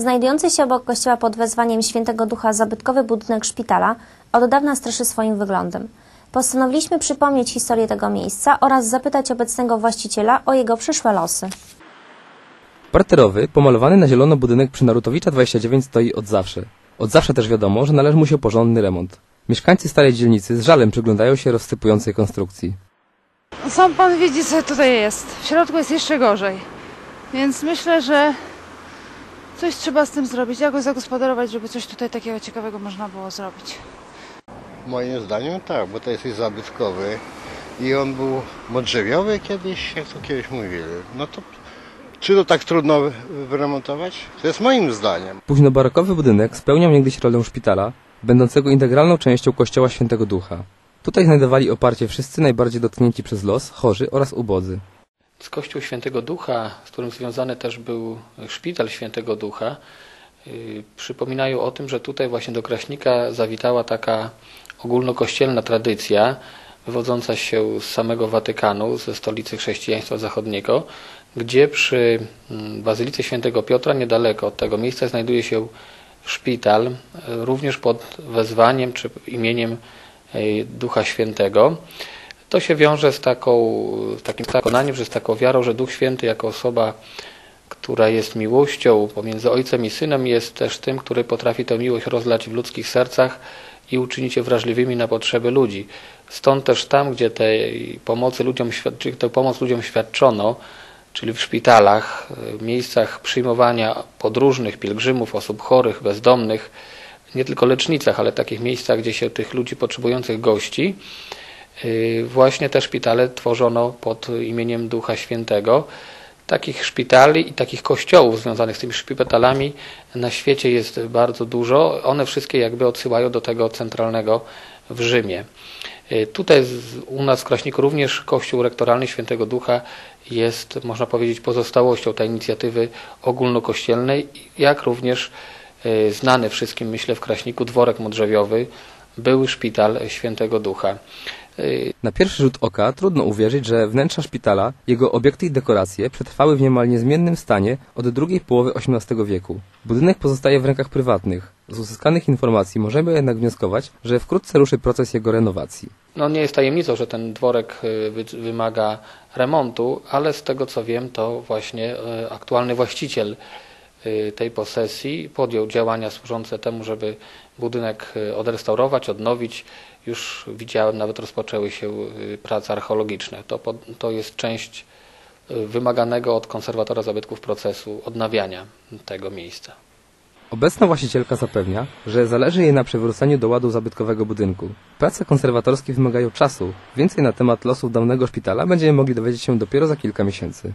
Znajdujący się obok kościoła pod wezwaniem Świętego Ducha zabytkowy budynek szpitala od dawna straszy swoim wyglądem. Postanowiliśmy przypomnieć historię tego miejsca oraz zapytać obecnego właściciela o jego przyszłe losy. Parterowy, pomalowany na zielono budynek przy Narutowicza 29 stoi od zawsze. Od zawsze też wiadomo, że należy mu się porządny remont. Mieszkańcy starej dzielnicy z żalem przyglądają się rozsypującej konstrukcji. Sam pan widzi, co tutaj jest. W środku jest jeszcze gorzej. Więc myślę, że coś trzeba z tym zrobić, jakoś zagospodarować, żeby coś tutaj takiego ciekawego można było zrobić. Moim zdaniem tak, bo to jest i zabytkowy i on był modrzewiowy kiedyś, jak to kiedyś mówili. No to czy to tak trudno wy- wyremontować? To jest moim zdaniem. Późnobarokowy budynek spełniał niegdyś rolę szpitala, będącego integralną częścią kościoła Świętego Ducha. Tutaj znajdowali oparcie wszyscy najbardziej dotknięci przez los, chorzy oraz ubodzy. Kościół Świętego Ducha, z którym związany też był Szpital Świętego Ducha, yy, przypominają o tym, że tutaj właśnie do Kraśnika zawitała taka ogólnokościelna tradycja wywodząca się z samego Watykanu, ze stolicy chrześcijaństwa zachodniego, gdzie przy mm, Bazylice Świętego Piotra, niedaleko od tego miejsca, znajduje się szpital, yy, również pod wezwaniem czy imieniem yy, Ducha Świętego. To się wiąże z taką, z takim przekonaniem, że z taką wiarą, że Duch Święty jako osoba, która jest miłością pomiędzy Ojcem i Synem, jest też tym, który potrafi tę miłość rozlać w ludzkich sercach i uczynić je wrażliwymi na potrzeby ludzi. Stąd też tam, gdzie tej pomocy ludziom, tę pomoc ludziom świadczono, czyli w szpitalach, y, miejscach przyjmowania podróżnych, pielgrzymów, osób chorych, bezdomnych, nie tylko lecznicach, ale takich miejscach, gdzie się tych ludzi potrzebujących gości, Właśnie te szpitale tworzono pod imieniem Ducha Świętego. Takich szpitali i takich kościołów związanych z tymi szpitalami na świecie jest bardzo dużo. One wszystkie jakby odsyłają do tego centralnego w Rzymie. Y, Tutaj u nas w Kraśniku również Kościół Rektoralny Świętego Ducha jest, można powiedzieć, pozostałością tej inicjatywy ogólnokościelnej, jak również y, znany wszystkim, myślę, w Kraśniku dworek modrzewiowy, były szpital Świętego Ducha. Y, Na pierwszy rzut oka trudno uwierzyć, że wnętrza szpitala, jego obiekty i dekoracje przetrwały w niemal niezmiennym stanie od drugiej połowy XVIII wieku. Budynek pozostaje w rękach prywatnych. Z uzyskanych informacji możemy jednak wnioskować, że wkrótce ruszy proces jego renowacji. No nie jest tajemnicą, że ten dworek y, wy- wymaga remontu, ale z tego co wiem, to właśnie y, aktualny właściciel tej posesji podjął działania służące temu, żeby budynek y, odrestaurować, odnowić. Już widziałem, nawet rozpoczęły się y, prace archeologiczne. To, to jest część y, wymaganego od konserwatora zabytków procesu odnawiania tego miejsca. Obecna właścicielka zapewnia, że zależy jej na przywróceniu do ładu zabytkowego budynku. Prace konserwatorskie wymagają czasu. Więcej na temat losów dawnego szpitala będziemy mogli dowiedzieć się dopiero za kilka miesięcy.